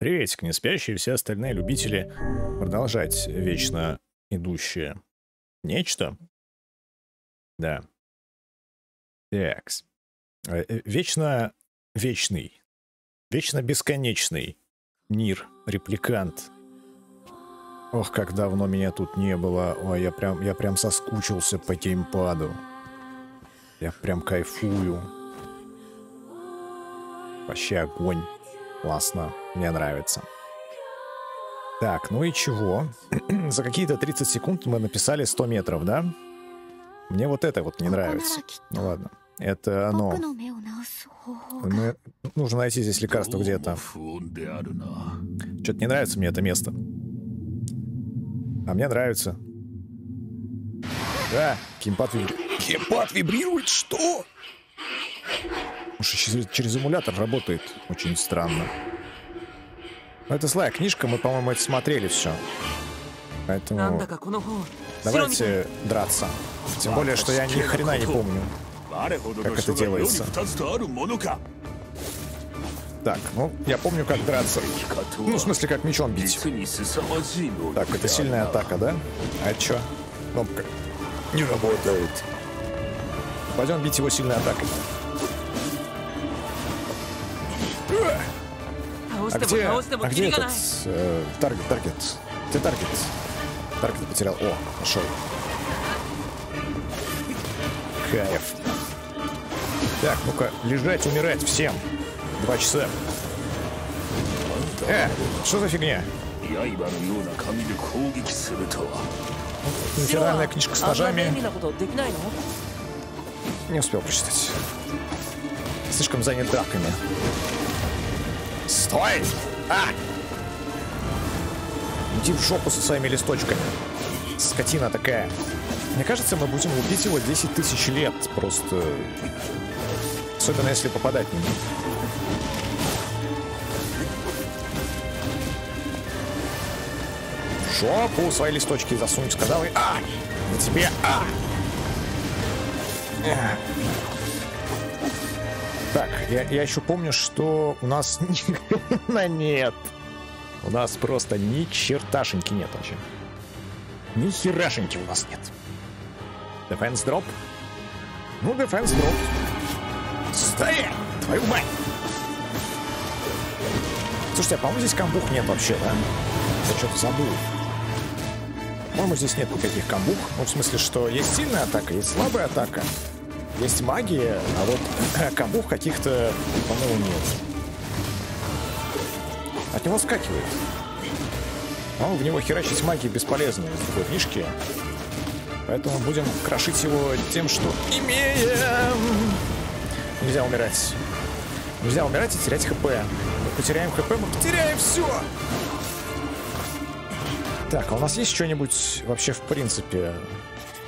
Приветик, не спящие и все остальные любители продолжать вечно идущее нечто. Да. Такс. Э, э, вечно вечный. Вечно бесконечный. Мир, репликант. Ох, как давно меня тут не было. Ой, я прям, я прям соскучился по геймпаду. Я прям кайфую. Вообще огонь. Классно. Мне нравится. Так, ну и чего? За какие-то 30 секунд мы написали 100 метров, да? Мне вот это вот не нравится. Ну ладно. Это оно. Мы... Нужно найти здесь лекарство где-то. Что-то не нравится мне это место. А мне нравится. Да, кимпад вибрирует. Кимпад вибрирует? Что? Может, через, через эмулятор работает. Очень странно. Но это злая книжка, мы, по-моему, это смотрели все. Поэтому давайте драться. Тем более, что я ни хрена не помню, как это делается. Так, ну, я помню, как драться. Ну, в смысле, как мечом бить. Так, это сильная атака, да? А чё? Кнопка. Не работает. Пойдем бить его сильной атакой. А где, а где этот э, таргет, таргет? Ты таргет? Таргет потерял. О, нашел. Кайф. Так, ну-ка, лежать, умирать всем. Два часа. Э, что за фигня? Инфернальная книжка с ножами. Не успел прочитать. Слишком занят драками. Стой! А! Иди в жопу со своими листочками. Скотина такая. Мне кажется, мы будем убить его 10 тысяч лет просто. Особенно если попадать в него. В жопу свои листочки засунуть, сказал и... А! На тебе! А! Я, я еще помню, что у нас ни хрена нет. У нас просто ни черташеньки нет вообще. Ни херашеньки у нас нет. Defense дроп. Ну, defense дроп. Стоять! Твою мать! Слушайте, а по-моему, здесь камбух нет вообще, да? Я что-то забыл. По-моему, здесь нет никаких камбух. Ну, в смысле, что есть сильная атака, есть слабая атака. Есть магия, а вот камбух каких-то, по-моему, нет. От него скакивает. Но в него херачить магии бесполезно из другой книжки. Поэтому будем крошить его тем, что имеем. Нельзя умирать. Нельзя умирать и терять хп. Мы потеряем хп, мы потеряем все. Так, а у нас есть что-нибудь вообще в принципе?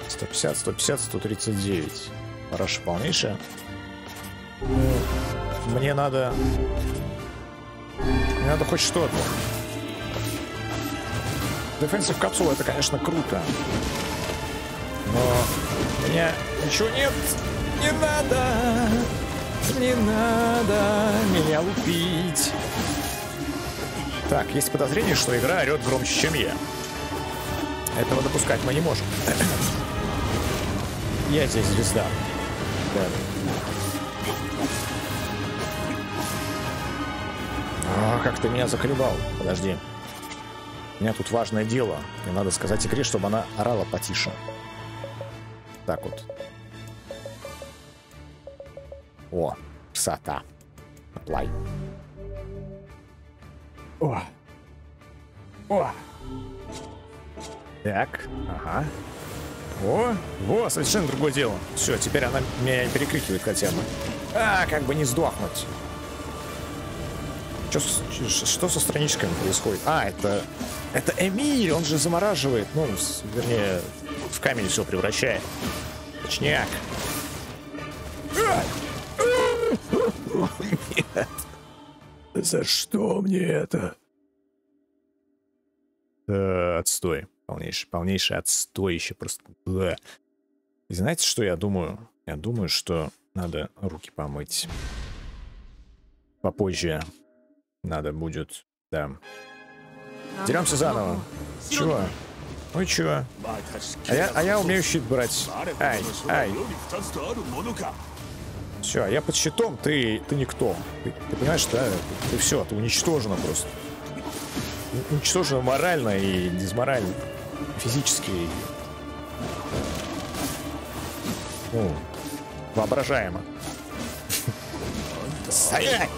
150, 150, 139. Параша полнейшая. Мне надо... Мне надо хоть что-то. Defensive капсула это, конечно, круто. Но у меня ничего нет. Не надо. Не надо меня лупить. Так, есть подозрение, что игра орет громче, чем я. Этого допускать мы не можем. Я здесь звезда. А, как ты меня заколебал. Подожди. У меня тут важное дело. Мне надо сказать игре, чтобы она орала потише. Так вот. О, красота. Apply. О. О. Так, ага. О, во, совершенно другое дело. Все, теперь она меня перекрикивает хотя бы. А, как бы не сдохнуть. Что, что со страничками происходит? А, это... Это Эмиль, он же замораживает. Ну, вернее, в камень все превращает. Точняк. Нет. За что мне это? Э, отстой. Полнейший, полнейший отстоище просто. Бля. И знаете, что я думаю? Я думаю, что надо руки помыть. Попозже надо будет Да. Деремся заново. Чего? Ну чего? А я, а я умею щит брать. Ай, ай. Все, я под щитом, ты, ты никто. Ты, ты понимаешь, да? Ты все, ты уничтожена просто. Уничтожена морально и дизморально. Физически. Ну, воображаемо. Стоять!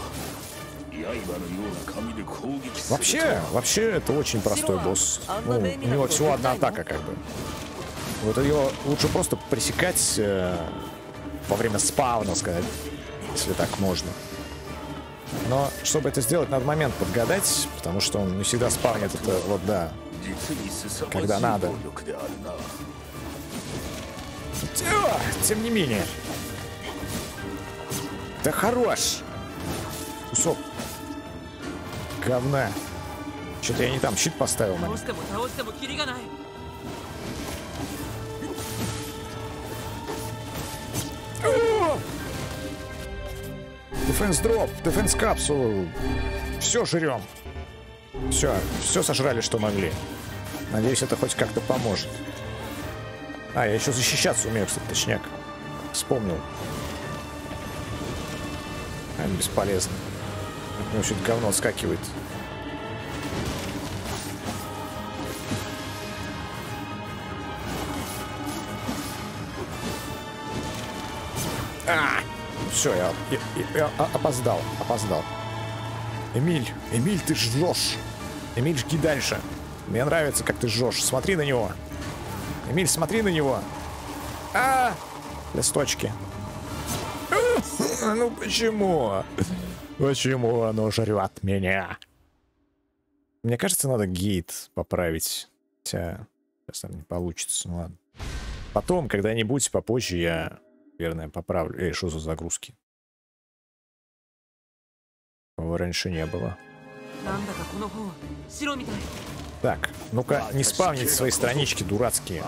Вообще, вообще это очень простой босс. Ну, у него всего одна атака, как бы. Вот ее лучше просто пресекать э, во время спавна, сказать, если так можно. Но чтобы это сделать, надо момент подгадать, потому что он не всегда спавнит это, вот да, когда надо. Тем не менее. Да хорош! Кусок говна. Что-то я не там щит поставил, man. Дефенс дроп, дефенс капсулу. Все жрем. Все, все сожрали, что могли. Надеюсь, это хоть как-то поможет. А, я еще защищаться умею, кстати, точняк. Вспомнил. А, бесполезно. Него что-то говно отскакивает. Все, я, я, я опоздал, опоздал. Эмиль, Эмиль, ты жжешь. Эмиль, жги дальше. Мне нравится, как ты жжешь. Смотри на него. Эмиль, смотри на него. А! Листочки. Ну почему? Почему оно жрет меня? Мне кажется, надо гейт поправить. Хотя сейчас там не получится. Ну ладно. Потом, когда-нибудь попозже я, наверное, поправлю. Эй, что за загрузки? Его раньше не было. Так, ну-ка, не спавнить свои странички дурацкие.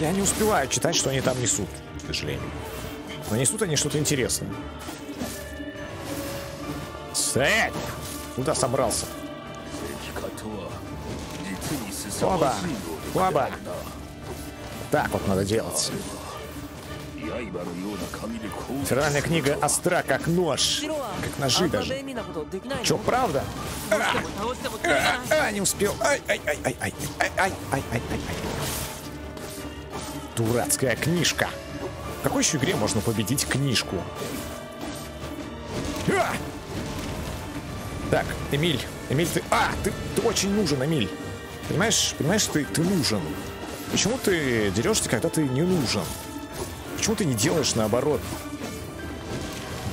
Я не успеваю читать, что они там несут к сожалению. Но несут они что-то интересное. Стоять! Куда собрался? Оба! Оба! Так вот надо делать. Финальная книга остра, как нож. Как ножи даже. Чё, правда? А, а, а, не успел. Ай, ай, ай, ай, ай, ай, ай, ай, ай, ай. Дурацкая книжка. В какой еще игре можно победить книжку? А! Так, Эмиль, Эмиль, ты... А, ты, ты очень нужен, Эмиль. Понимаешь, понимаешь, ты, ты нужен. Почему ты дерешься, когда ты не нужен? Почему ты не делаешь наоборот?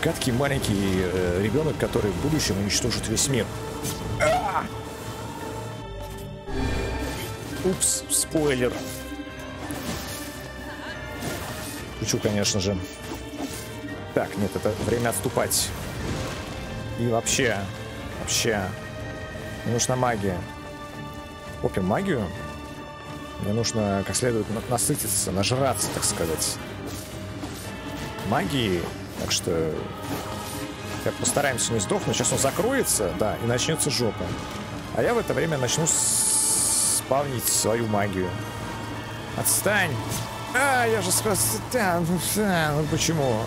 Гадкий маленький э, ребенок, который в будущем уничтожит весь мир. А! Упс, спойлер. Шучу, конечно же. Так, нет, это время отступать. И вообще, вообще, мне нужна магия. Копим магию. Мне нужно как следует насытиться, нажраться, так сказать. Магии. Так что как постараемся не сдохнуть. Сейчас он закроется, да, и начнется жопа. А я в это время начну спавнить свою магию. Отстань! А, я же сразу... Да, ну почему?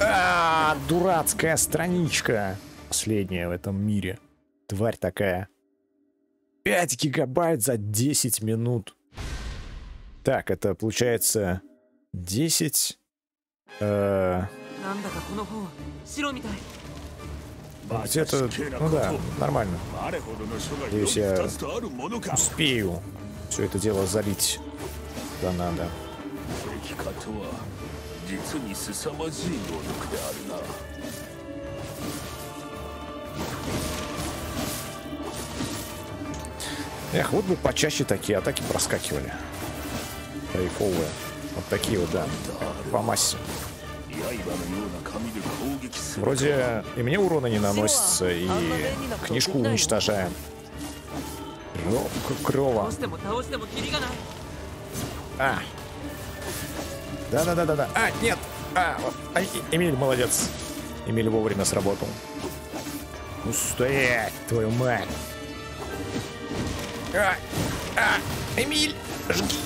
А, дурацкая страничка. Последняя в этом мире. Тварь такая. 5 гигабайт за 10 минут. Так, это получается 10... Э, Где-то, ну да, нормально. Надеюсь, я успею все это дело залить да надо. Эх, вот бы почаще такие атаки проскакивали. Кайфовые. Вот такие вот, да. По массе. Вроде и мне урона не наносится, и книжку уничтожаем. Клево. А. Да-да-да-да-да. А, нет. А, вот. А, Эмиль молодец. Эмиль вовремя сработал. Ну стоять, твою мать. А, а, Эмиль, жги.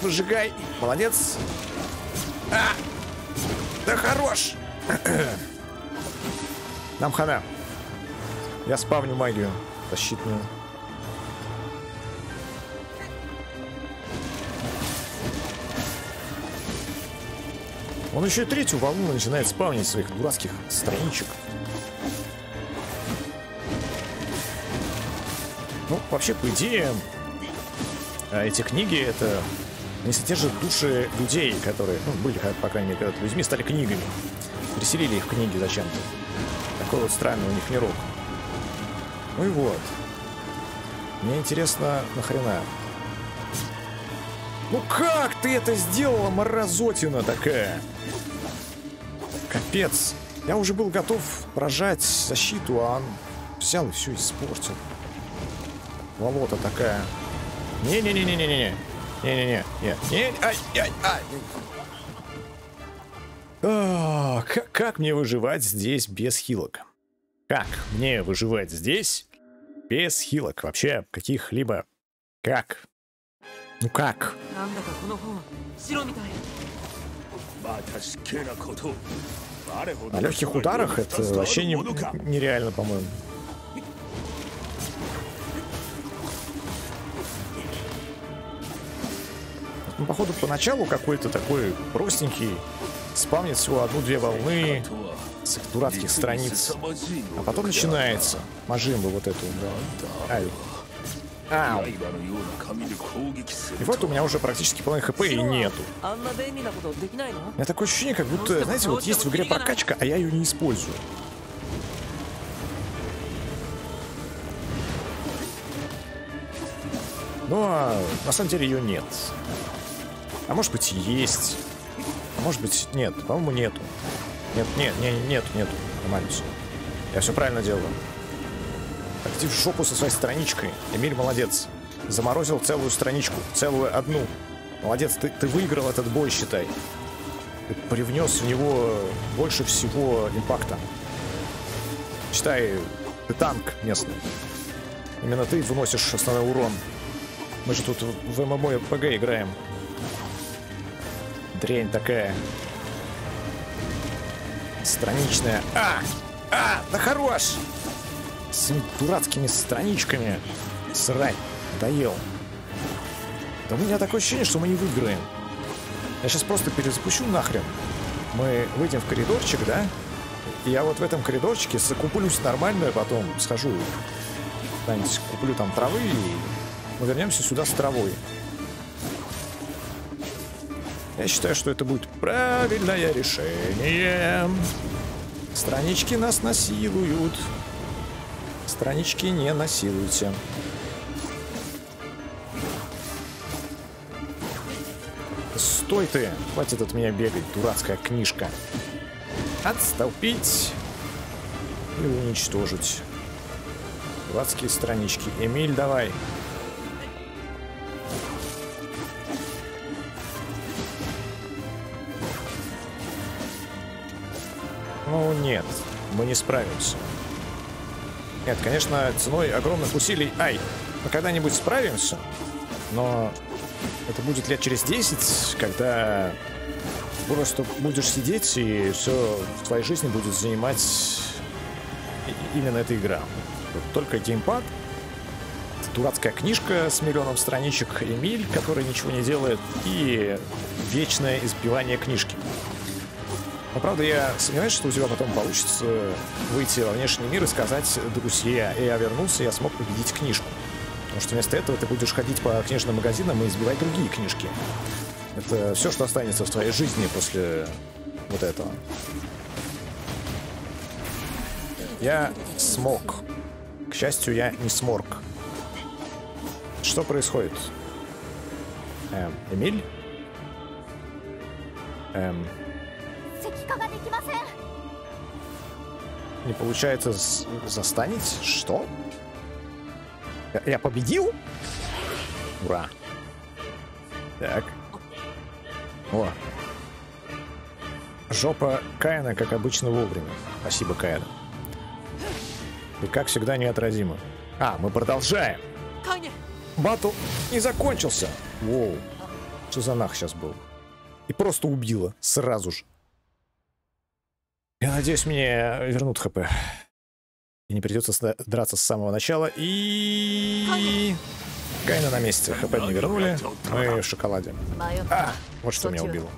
Выжигай. Молодец. А, да хорош. Нам хана. Я спавню магию защитную. Он еще и третью волну начинает спавнить своих дурацких страничек. Ну, вообще, по идее, а, эти книги это не содержат души людей, которые, ну, были, по крайней мере, когда-то людьми, стали книгами. Переселили их в книги зачем-то. Такой вот странный у них мирок. Ну и вот. Мне интересно, нахрена? Ну как ты это сделала, морозотина такая? Капец. Я уже был готов прожать защиту, а он взял и все испортил. Волота такая. Не-не-не-не-не-не. Не-не-не. Не, не, ай, ай, ай. А, как, как мне выживать здесь без хилок? Как мне выживать здесь без хилок? Вообще каких-либо... Как? Ну как? На легких ударах это вообще не, нереально, по-моему. Ну, походу, поначалу какой-то такой простенький спавнит всего одну-две волны с их дурацких страниц. А потом начинается. Мажимба вот эту, да. Ай. Ау. И вот у меня уже практически половины хп и нету. У меня такое ощущение, как будто, знаете, вот есть в игре прокачка, а я ее не использую. Но на самом деле ее нет. А может быть есть. А может быть нет. По-моему нету. Нет, нет, нет, нет, нету. Нормально все. Я все правильно делаю. Иди в жопу со своей страничкой. Эмиль молодец. Заморозил целую страничку. Целую одну. Молодец, ты, ты выиграл этот бой, считай. Ты привнес в него больше всего импакта. Считай, ты танк местный. Именно ты выносишь основной урон. Мы же тут в ММО ПГ играем. Дрянь такая. Страничная. А! А! Да хорош! С дурацкими страничками. Срать. Доел. Да у меня такое ощущение, что мы не выиграем. Я сейчас просто перезапущу нахрен. Мы выйдем в коридорчик, да? И я вот в этом коридорчике закуплюсь нормально, потом схожу куплю там травы и мы вернемся сюда с травой. Я считаю, что это будет правильное решение. Странички нас насилуют. Странички не насилуйте. Стой ты! Хватит от меня бегать, дурацкая книжка. Отступить и уничтожить. Дурацкие странички. Эмиль, давай. Ну нет, мы не справимся. Нет, конечно, ценой огромных усилий... Ай! Мы когда-нибудь справимся, но это будет лет через 10, когда просто будешь сидеть, и все в твоей жизни будет занимать именно эта игра. Только геймпад, дурацкая книжка с миллионом страничек, Эмиль, который ничего не делает, и вечное избивание книжки. Но, правда, я сомневаюсь, что у тебя потом получится выйти во внешний мир и сказать друзья, я вернулся, я смог победить книжку. Потому что вместо этого ты будешь ходить по книжным магазинам и избивать другие книжки. Это все, что останется в твоей жизни после вот этого. Я смог. К счастью, я не смог. Что происходит? Эм, Эмиль? Эм, не получается застанить? Что? Я, я победил? Ура. Так. О. Жопа Каина, как обычно, вовремя. Спасибо, Каина. И как всегда неотразимо. А, мы продолжаем. Батл не закончился. Воу. Что за нах сейчас был? И просто убила. Сразу же. Я надеюсь, мне вернут ХП. И не придется драться с самого начала. И... Кайна на месте. ХП не вернули. Мы в шоколаде. А, вот что меня убило.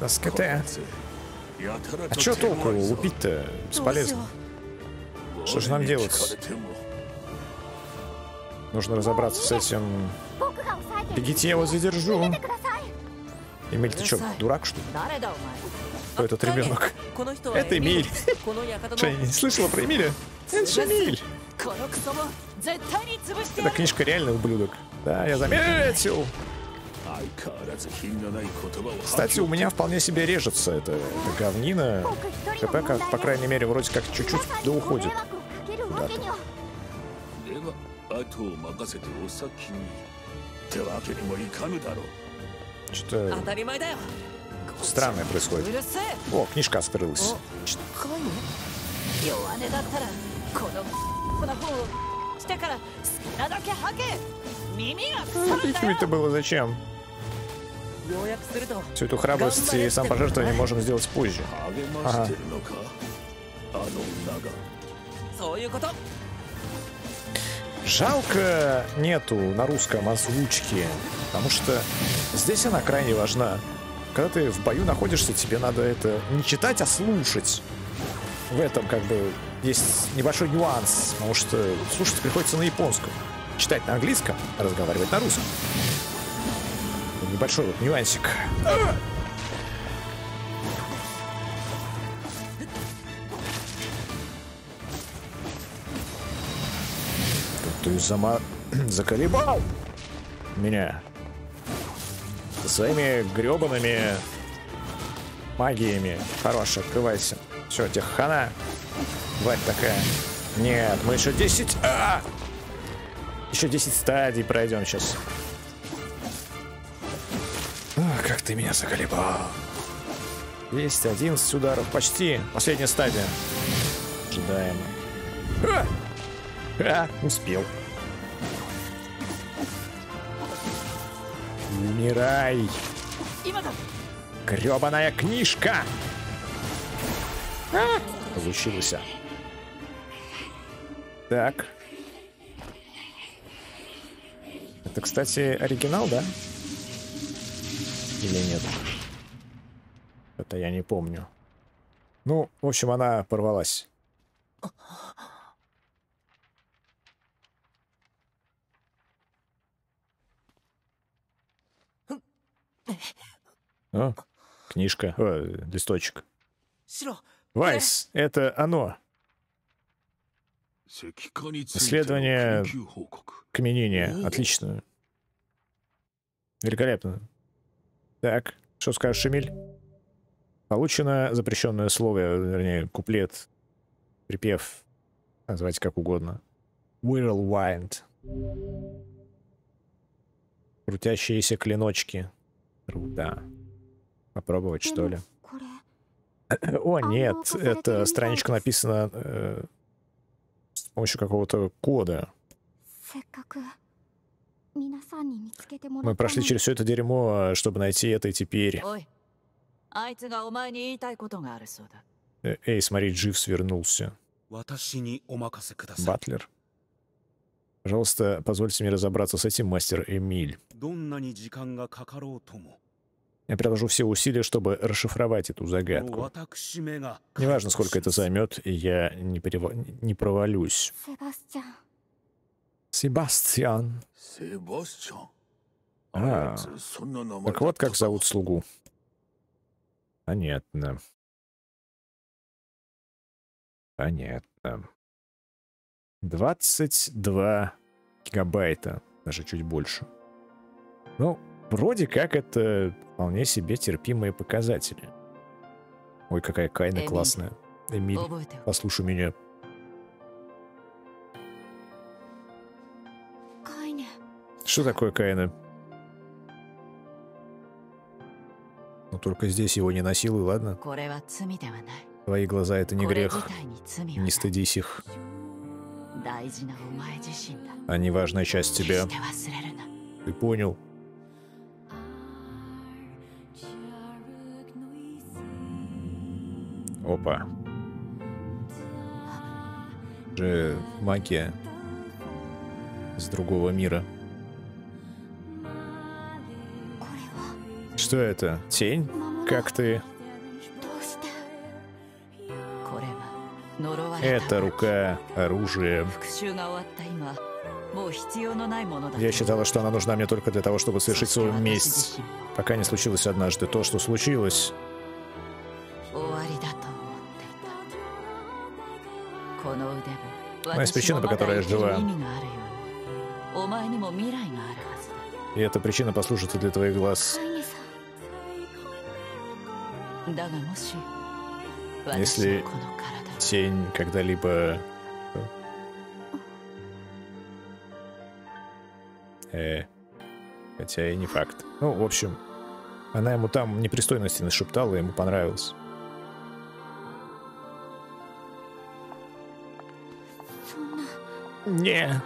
Таскете. А чё толку убить-то? Бесполезно. Что же нам делать? Нужно разобраться с этим. Бегите, я его задержу. Эмиль, ты что, дурак, что ли? Кто этот ребенок? Это Эмиль. Что, я не слышала про Эмиля? Это же Эмиль. Эта книжка реально ублюдок. Да, я заметил. Кстати, у меня вполне себе режется это, это говнина. КП, как, по крайней мере, вроде как чуть-чуть да уходит куда-то. Что-то странное происходит. О, книжка открылась. это было зачем? Всю эту храбрость и самопожертвование можем сделать позже. Ага. Жалко нету на русском озвучки, потому что здесь она крайне важна. Когда ты в бою находишься, тебе надо это не читать, а слушать. В этом как бы есть небольшой нюанс, потому что слушать приходится на японском. Читать на английском, разговаривать на русском. Небольшой вот нюансик. Зама... заколебал меня своими гребаными магиями. Хорош, открывайся. Все, тебе хана. Тварь такая. Нет, мы еще 10... А! Еще 10 стадий пройдем сейчас. Ах, как ты меня заколебал. 211 ударов. Почти. Последняя стадия. Ожидаемо. А! А, успел. Умирай. Гребаная книжка. А. Так. Это, кстати, оригинал, да? Или нет? Это я не помню. Ну, в общем, она порвалась. О, книжка, О, листочек. Вайс, это оно. Исследование каменения. Отлично. Великолепно. Так, что скажешь, Эмиль? Получено запрещенное слово, вернее, куплет, припев, называйте как угодно. Whirlwind. Крутящиеся клиночки. Круто. Попробовать, что ли? О, нет, эта страничка написана э, с помощью какого-то кода. Мы прошли через все это дерьмо, чтобы найти это теперь. Э, эй, смотри, Дживс вернулся. Батлер. Пожалуйста, позвольте мне разобраться с этим, мастер Эмиль. Я приложу все усилия, чтобы расшифровать эту загадку. Неважно, сколько это займет, я не, перев... не провалюсь. Себастьян. А, так вот как зовут слугу. Понятно. Понятно. 22 гигабайта, даже чуть больше. Ну, вроде как это вполне себе терпимые показатели. Ой, какая Кайна Эмиль. классная. Эмиль, послушай меня. Кайна. Что такое Кайна? Ну только здесь его не насилуй, ладно? Твои глаза это не грех. Не стыдись их. Они важная часть тебя. Ты понял? Опа. Же магия с другого мира. Что это? Тень? Как ты? Эта рука — оружие. Я считала, что она нужна мне только для того, чтобы совершить свою месть. Пока не случилось однажды то, что случилось. Одна из причин, по которой я жила. И эта причина послужит и для твоих глаз. Если тень когда-либо... Э, хотя и не факт. Ну, в общем, она ему там непристойности нашептала, ему понравилось. Нет.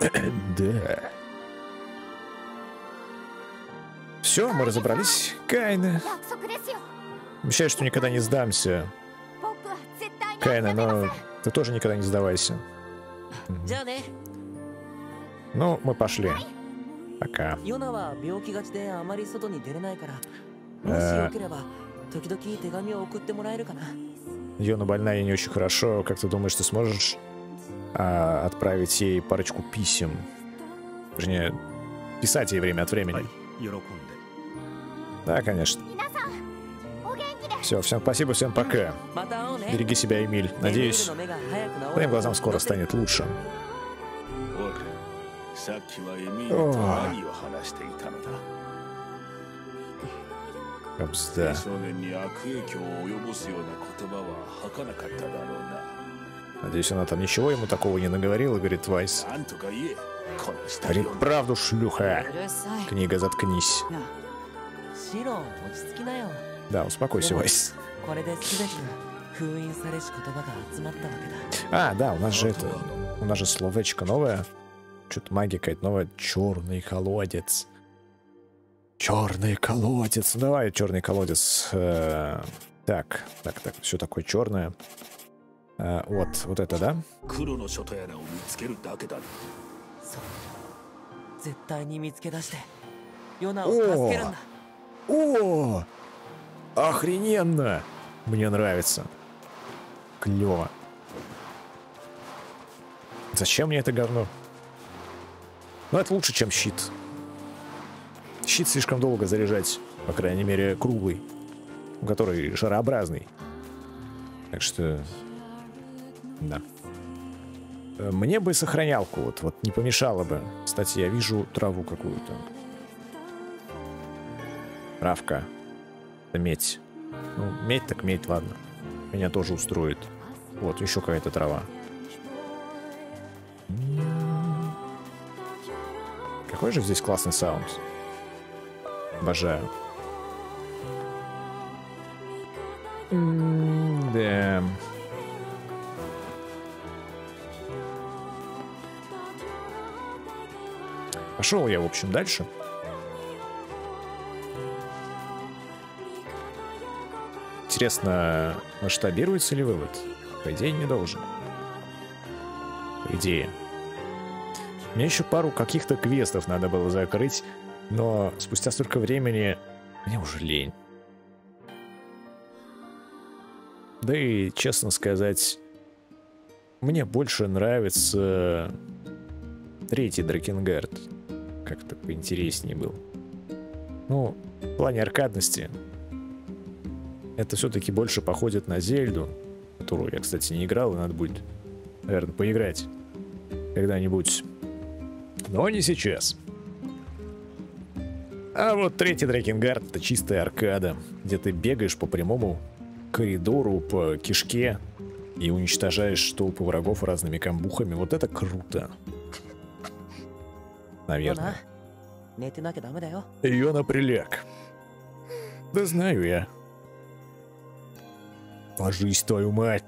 да. Все, мы разобрались. Кайна. Обещаю, что никогда не сдамся. Кайна, но ты тоже никогда не сдавайся. Ну, мы пошли. Пока. Йона больная и не очень хорошо. Как ты думаешь, ты сможешь а, отправить ей парочку писем? Вернее, писать ей время от времени. Да, конечно. Все, всем спасибо, всем пока. Береги себя, Эмиль. Надеюсь, твоим глазам скоро станет лучше. О. Кобзда. Надеюсь, она там ничего ему такого не наговорила, говорит Вайс. Говорит правду, шлюха. Книга, заткнись. Да, успокойся, Вайс. А, да, у нас же это... У нас же словечко новое. Что-то магия какая-то новая. Черный колодец. Черный колодец. Ну, давай, черный колодец. Э, так, так, так, все такое черное. Э, вот, вот это, да? О! О! Охрененно! Мне нравится. Клево. Зачем мне это говно? Ну, это лучше, чем щит. Щит слишком долго заряжать, по крайней мере, круглый, который шарообразный. Так что... Да. Мне бы сохранялку, вот, вот не помешало бы. Кстати, я вижу траву какую-то. Травка. Медь. Ну, медь так медь, ладно. Меня тоже устроит. Вот, еще какая-то трава. Какой же здесь классный саунд. Обожаю. М, Да. Пошел я, в общем, дальше. Интересно, масштабируется ли вывод? По идее, не должен. По идее. Мне еще пару каких-то квестов надо было закрыть, но спустя столько времени мне уже лень. Да и, честно сказать, мне больше нравится третий Дракенгард. Как-то поинтереснее был. Ну, в плане аркадности это все-таки больше походит на Зельду, которую я, кстати, не играл, и надо будет, наверное, поиграть когда-нибудь. Но не сейчас. А вот третий Дракенгард это чистая аркада, где ты бегаешь по прямому коридору, по кишке и уничтожаешь толпы врагов разными камбухами. Вот это круто. Наверное. Ее напряг. Да знаю я. Ложись, твою мать!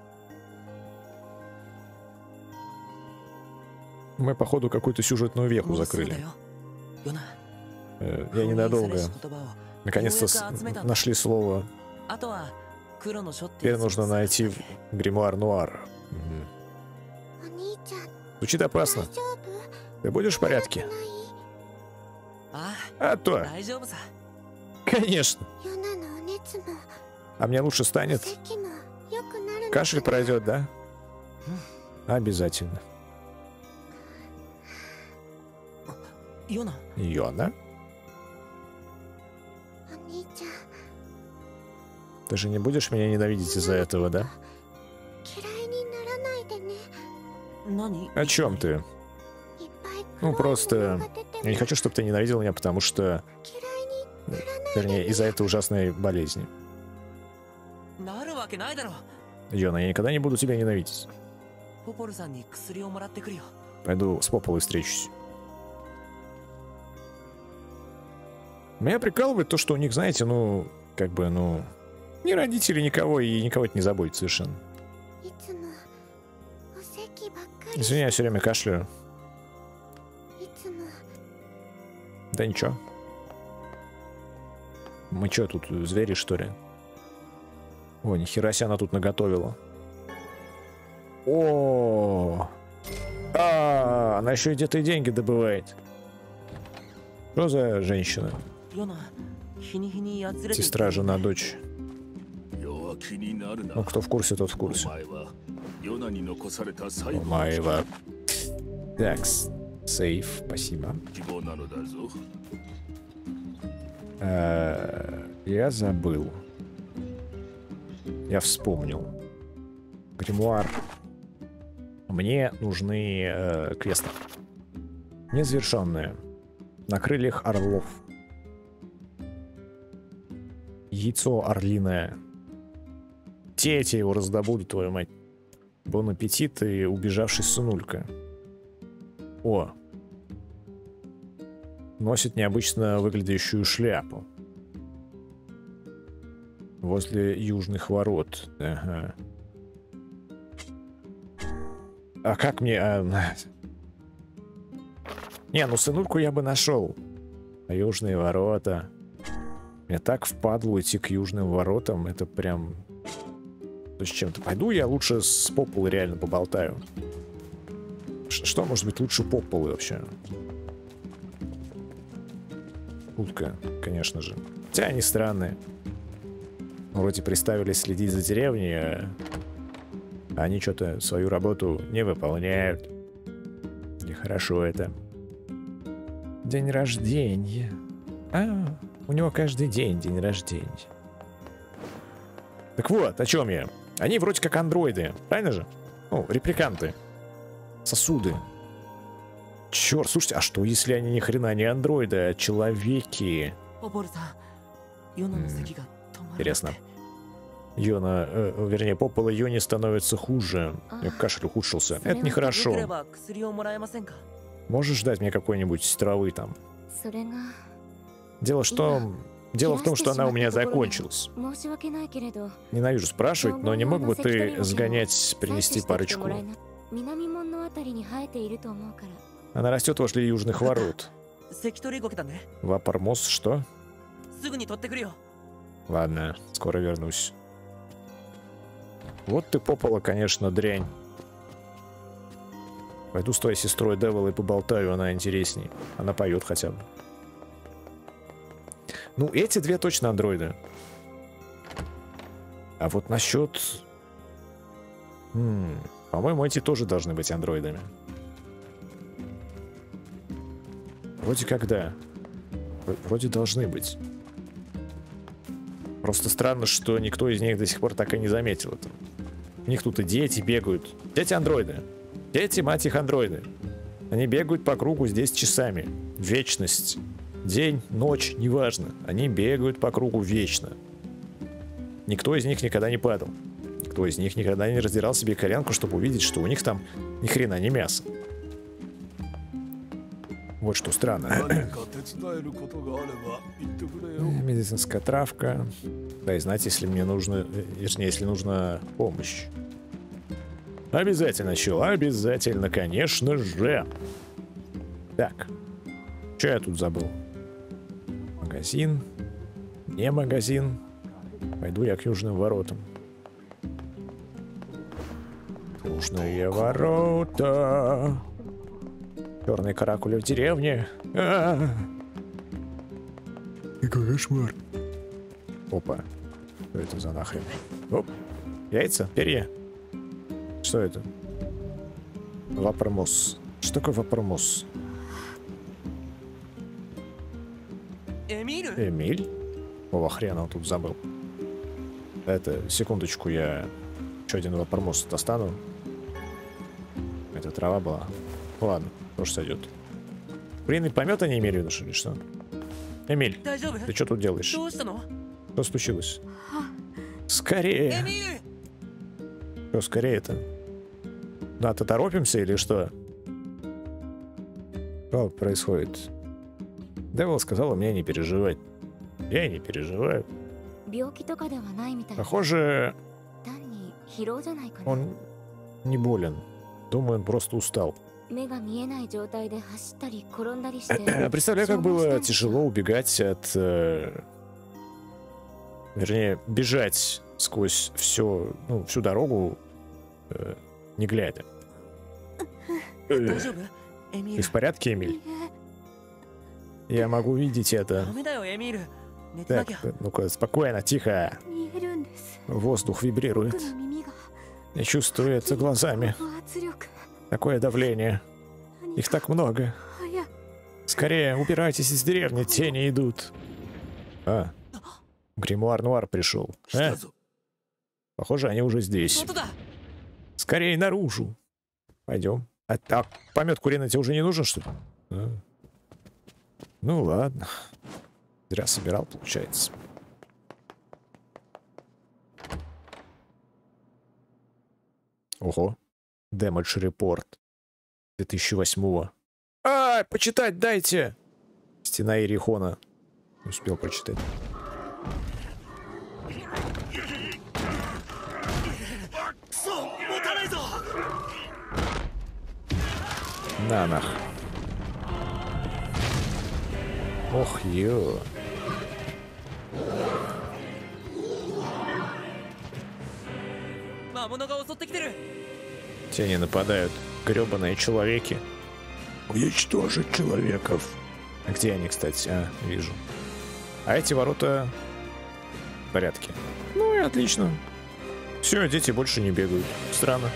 Мы, походу, какую-то сюжетную веху закрыли. Э, я ненадолго. Наконец-то нашли слово. Теперь нужно найти гримуар Нуар. Звучит опасно. Ты будешь в порядке? А, а то. Конечно. А мне лучше станет. Кашель пройдет, да? Обязательно. Йона. Йона? Ты же не будешь меня ненавидеть из-за этого, да? О чем ты? Ну, просто... Я не хочу, чтобы ты ненавидел меня, потому что... Вернее, из-за этой ужасной болезни. Йона, я никогда не буду тебя ненавидеть. Пойду с Пополой встречусь. Меня прикалывает то, что у них, знаете, ну, как бы, ну, ни родители, никого, и никого это не заботит совершенно. Извини, я все время кашляю. Да ничего. Мы что тут, звери, что ли? О, нихера себе она тут наготовила. О. А, -а, а, она еще где-то и деньги добывает. Что за женщина? Сестра, жена, дочь. Ну, кто в курсе, тот в курсе. Омаева. Так, сейф, спасибо. А, я забыл. Я вспомнил. Гримуар. Мне нужны э, квесты. Незавершенные. На крыльях орлов. Яйцо орлиное. Дети его раздобудут, твою мать. Бон аппетит и убежавший сынулька. О. Носит необычно выглядящую шляпу. Возле южных ворот. Ага. А как мне... а, Не, ну сынульку я бы нашел. А южные ворота... Мне так впадло идти к южным воротам. Это прям... То с чем-то. Пойду я лучше с Пополой реально поболтаю. Ш- Что может быть лучше Пополы вообще? Утка, конечно же. Хотя они странные. Вроде приставили следить за деревней, а они что-то свою работу не выполняют. Нехорошо это. День рождения. А, у него каждый день день рождения. Так вот, о чем я. Они вроде как андроиды, правильно же? Ну, репликанты. Сосуды. Черт, слушайте, а что если они ни хрена не андроиды, а человеки? Интересно. Йона, э, вернее, Попола, и Йони становится хуже. Э, кашель ухудшился. Это нехорошо. Можешь дать мне какой-нибудь травы там? Дело что... Дело в том, что она у меня закончилась. Ненавижу спрашивать, но не мог бы ты сгонять, принести парочку? Она растет возле южных ворот. Вапормос что? Ладно, скоро вернусь. Вот ты попала, конечно, дрянь. Пойду с твоей сестрой Девилой поболтаю, она интересней. Она поет хотя бы. Ну, эти две точно андроиды. А вот насчет... М, По-моему, эти тоже должны быть андроидами. Вроде как да. Вроде должны быть. Просто странно, что никто из них до сих пор так и не заметил это. У них тут и дети бегают. Дети-андроиды. Дети, мать их, андроиды. Они бегают по кругу здесь часами. Вечность. День, ночь, неважно. Они бегают по кругу вечно. Никто из них никогда не падал. Никто из них никогда не раздирал себе коленку, чтобы увидеть, что у них там ни хрена не мясо. Вот что странно. Э, медицинская травка. Да, и знать, если мне нужно... Э, вернее, если нужна помощь. Обязательно, чел, обязательно, конечно же. Так. Что я тут забыл? Магазин. Не магазин. Пойду я к южным воротам. Южные ворота. Черные каракули в деревне. Какой кошмар. Опа. Что это за нахрен? Оп. Яйца? Перья? Что это? Вапромус. Что такое вапромус? Эмиль? Эмиль? О, хрена, он тут забыл. Это, секундочку, я еще один вапромус достану. Это трава была. Ладно. Тоже сойдет. Блин, и помет они имели в виду, или что? Эмиль, ты что тут делаешь? Что случилось? Скорее! Что скорее-то? Да-то торопимся или что? Что происходит? Девил сказала мне не переживать. Я не переживаю. Похоже, он не болен. Думаю, он просто устал. Э, представляю, как было тяжело убегать от... Э, вернее, бежать сквозь все, ну, всю дорогу, э, не глядя. Ты в порядке, Эмиль? Я могу видеть это. Так, ну-ка, спокойно, тихо. Воздух вибрирует. Я чувствую это глазами. Такое давление. Их так много. Скорее, убирайтесь из деревни, тени идут. А, гримуар Нуар пришел. А? Похоже, они уже здесь. Скорее наружу. Пойдем. А, а помет куриный тебе уже не нужен, что ли? А. Ну ладно. Зря собирал, получается. Ого. Damage Report 2008 А, почитать дайте! Стена Ирихона. Не успел прочитать. На нах. Ох, ё. 魔 они нападают? Гребаные человеки. Уничтожить человеков. А где они, кстати? А, вижу. А эти ворота в порядке. Ну и отлично. Все, дети больше не бегают. Странно.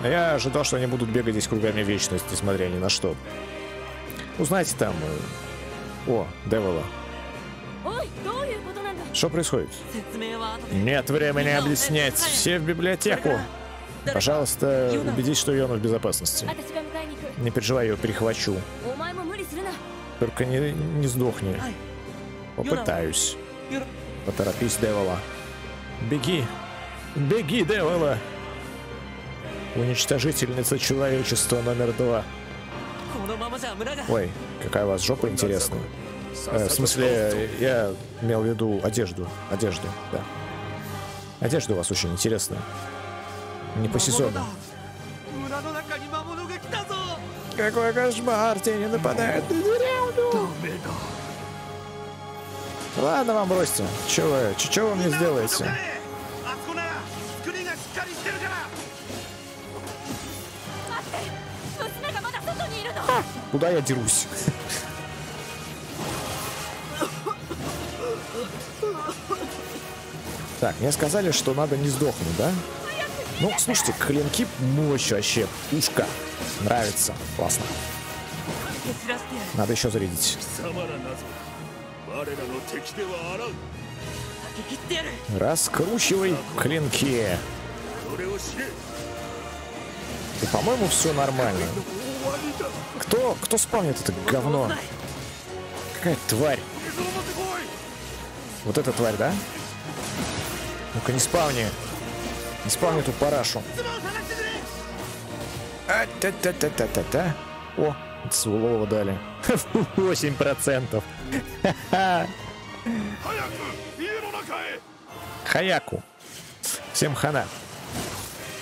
А я ожидал, что они будут бегать здесь кругами вечность, несмотря ни на что. Ну, Узнайте там... Э, о, Девола. Что происходит? Нет времени объяснять. Все в библиотеку. Пожалуйста, убедись, что Йона в безопасности. Не переживай, я ее перехвачу. Только не, не сдохни. Попытаюсь. Поторопись, Девола. Беги! Беги, Девола! Уничтожительница человечества номер два. Ой, какая у вас жопа интересная. Э, в смысле, я имел в виду одежду. Одежду, да. Одежда у вас очень интересная. Не по сезону. Какой кошмар, тени нападают на деревню. Ладно вам бросьте. Чего, вы, че, че вы мне сделаете? Куда я дерусь? Так, мне сказали, что надо не сдохнуть, да? Ну, слушайте, клинки мощь вообще, пушка. Нравится, классно. Надо еще зарядить. Раскручивай клинки. И, по-моему, все нормально. Кто, кто спавнит это говно? Какая тварь? Вот эта тварь, да? Ну-ка, не спавни. Не эту парашу. А, та та та та та та О, Цулова дали. 8 процентов. Хаяку. Всем хана.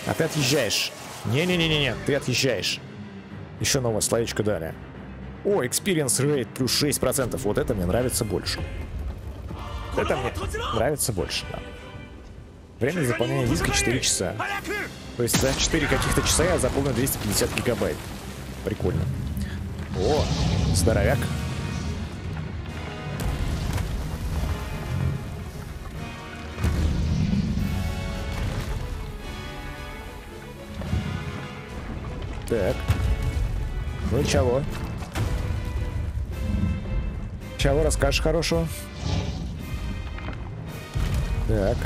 А ты отъезжаешь. Не-не-не-не, ты отъезжаешь. Еще новое словечко дали. О, experience rate плюс 6%. Вот это мне нравится больше. Это мне нравится больше, да. Время заполнения диска 4 часа. То есть за 4 каких-то часа я заполню 250 гигабайт. Прикольно. О, здоровяк. Так. Ну и чего? Чего расскажешь хорошего? Так.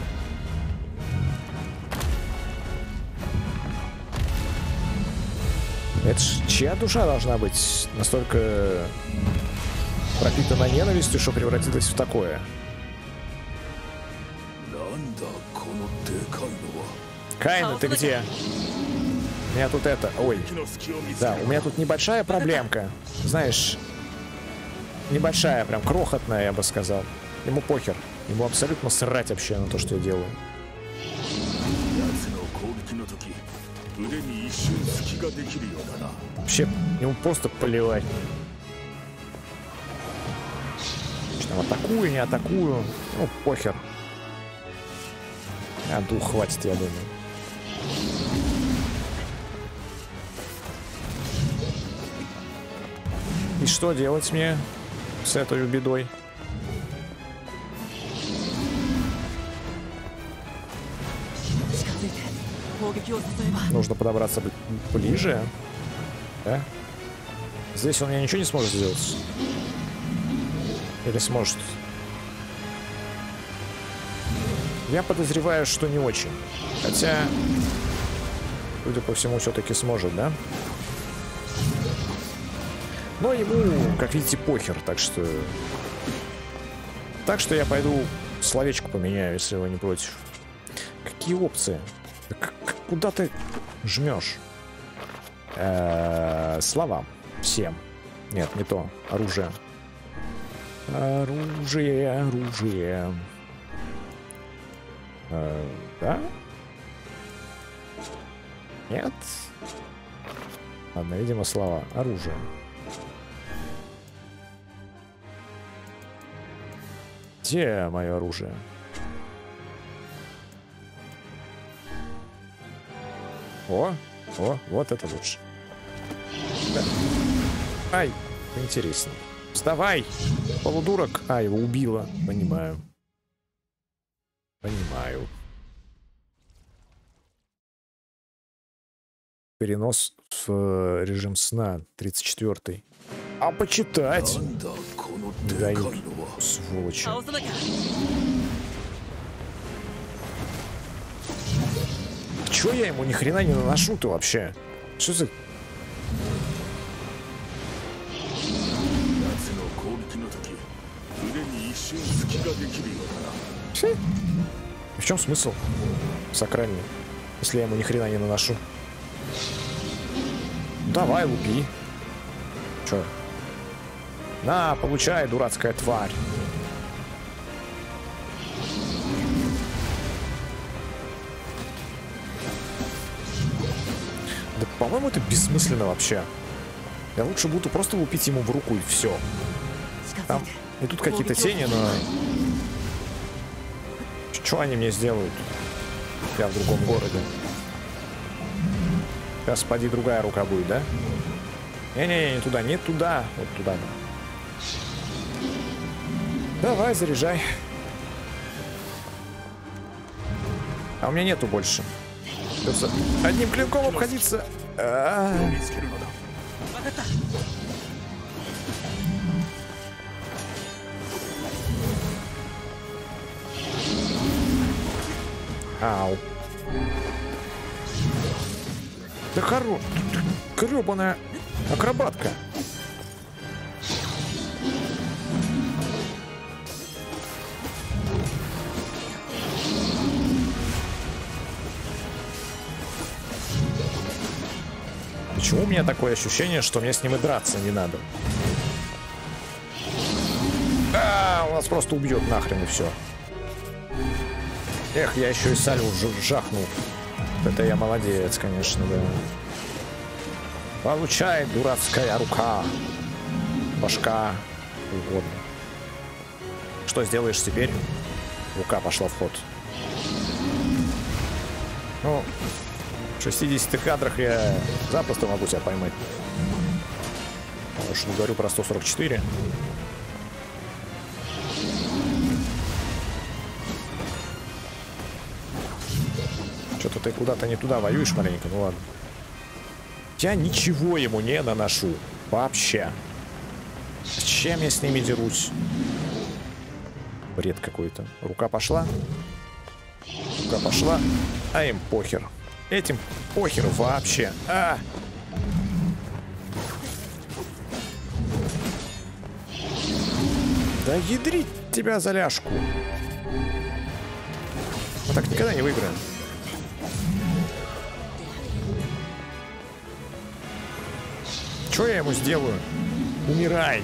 Чья душа должна быть настолько пропитана ненавистью, что превратилась в такое? Кайна, ты где? У меня тут это... Ой. Да, у меня тут небольшая проблемка. Знаешь, небольшая, прям крохотная, я бы сказал. Ему похер. Ему абсолютно срать вообще на то, что я делаю. Вообще, ему просто поливать. Что атакую, не атакую. Ну, похер. А дух хватит, я думаю. И что делать мне с этой бедой? Нужно подобраться бли- ближе. Да? Здесь он мне ничего не сможет сделать. Или сможет? Я подозреваю, что не очень. Хотя, судя по всему, все-таки сможет, да? Но ему, как видите, похер, так что... Так что я пойду словечко поменяю, если вы не против. Какие опции? Куда ты жмешь? Э, Слова. Всем. Нет, не то. Оружие. Оружие, оружие. Э, да? Нет? Ладно, видимо, слова. Оружие. Где мое оружие? О, о, вот это лучше. Ай, интересно. Вставай! Полудурок. А, его убила. Понимаю. Понимаю. Перенос в э, режим сна 34 -й. А почитать? Не дают. Чё я ему ни хрена не наношу-то вообще? Что за... Че? В чем смысл? Сакральный. Если я ему ни хрена не наношу. Давай, лупи. Че? На, получай, дурацкая тварь. По-моему, это бессмысленно вообще. Я лучше буду просто лупить ему в руку и все. Там и тут какие-то тени, но... Что они мне сделают? Я в другом городе. Сейчас, поди, другая рука будет, да? Не-не-не, не туда, не туда. Вот туда. Давай, заряжай. А у меня нету больше. Одним клинком обходиться. А. Ау. Да хорош. Гребаная акробатка. Почему у меня такое ощущение, что мне с ним и драться не надо? А, он нас просто убьет нахрен и все. Эх, я еще и салю жахнул. Это я молодец, конечно, да. Получай, дурацкая рука. Башка. Угодно. Что сделаешь теперь? Рука пошла в ход. Ну, в 60 кадрах я запросто могу себя поймать. Уж не говорю про 144. Что-то ты куда-то не туда воюешь маленько, ну ладно. Я ничего ему не наношу. Вообще. Чем я с ними дерусь? Бред какой-то. Рука пошла. Рука пошла. А им похер. Этим похер вообще. А! Да ядрить тебя за ляжку. Мы так никогда не выиграем. Что я ему сделаю? Умирай.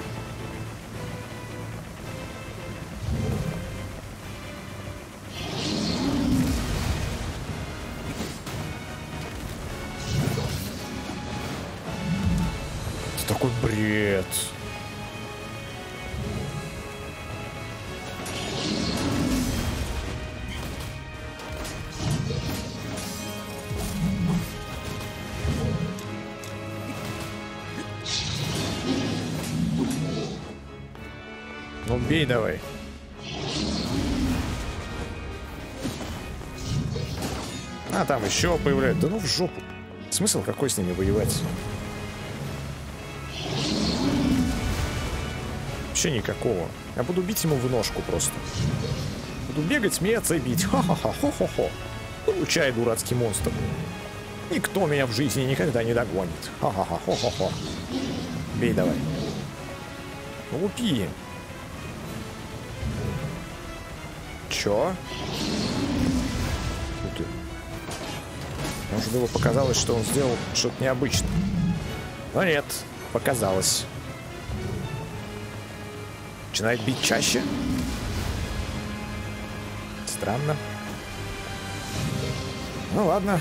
Еще появляется. Да ну в жопу. Смысл какой с ними воевать? Вообще никакого. Я буду бить ему в ножку просто. Буду бегать, смеяться и бить. Ха-ха-ха, хо-хо-хо. Получай, дурацкий монстр. Никто меня в жизни никогда не догонит. Ха-ха-ха, хо-хо-хо. Бей давай. Лупи. Чё? Может, было показалось, что он сделал что-то необычное. Но нет, показалось. Начинает бить чаще? Странно. Ну ладно.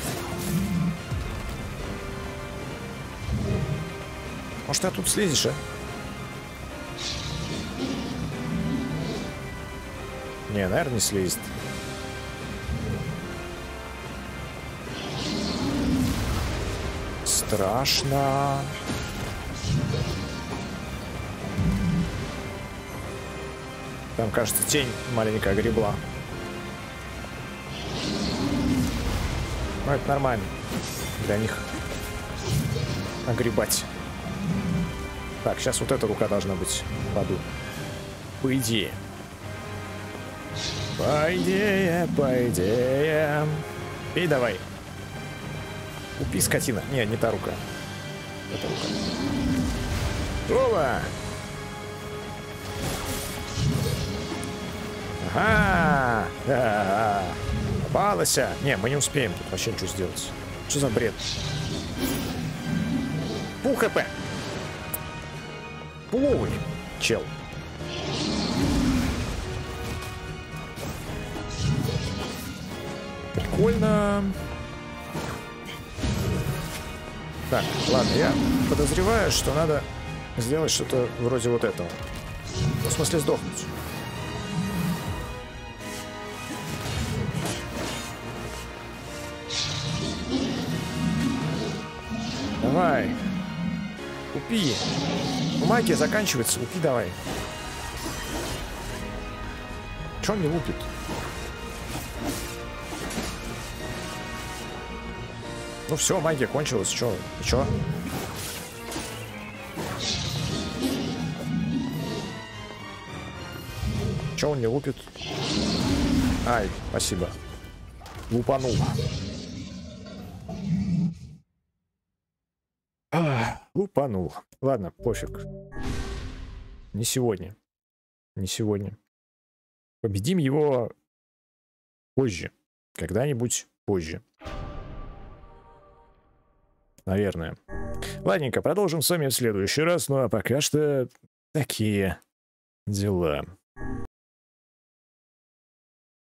Может, ты тут слезешь, а? Не, наверное, не слезет. Страшно. Там, кажется, тень маленькая гребла. Ну, это нормально. Для них огребать. Так, сейчас вот эта рука должна быть в ходу. По идее. По идее, по идее. И давай. Упи, скотина. Не, не та рука. Это рука. Опа! Ага! Да. Не, мы не успеем тут вообще ничего сделать. Что за бред? Пул хп. Пуловый, чел. Прикольно. Так, ладно, я подозреваю, что надо сделать что-то вроде вот этого. Ну, в смысле, сдохнуть. Давай. Купи. Магия заканчивается. Купи давай. Че он не лупит? Ну все, магия кончилась. Че? Че? Че он не лупит? Ай, спасибо. Лупанул. А, лупанул. Ладно, пофиг. Не сегодня. Не сегодня. Победим его позже. Когда-нибудь позже. Наверное. Ладненько, продолжим с вами в следующий раз. Ну а пока что такие дела.